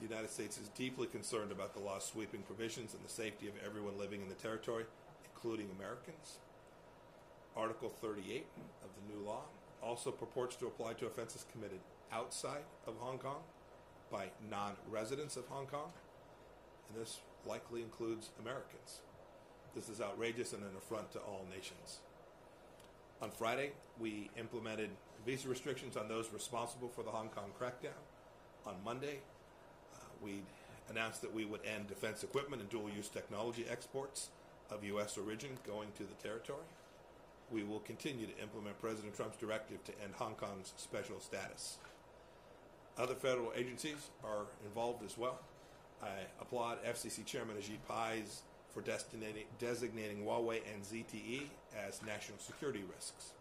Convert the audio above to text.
The United States is deeply concerned about the law's sweeping provisions and the safety of everyone living in the territory, including Americans. Article 38 of the new law also purports to apply to offenses committed outside of Hong Kong by non residents of Hong Kong, and this likely includes Americans. This is outrageous and an affront to all nations. On Friday, we implemented visa restrictions on those responsible for the Hong Kong crackdown. On Monday, we announced that we would end defense equipment and dual use technology exports of U.S. origin going to the territory. We will continue to implement President Trump's directive to end Hong Kong's special status. Other federal agencies are involved as well. I applaud FCC Chairman Ajit Pai's for designating Huawei and ZTE as national security risks.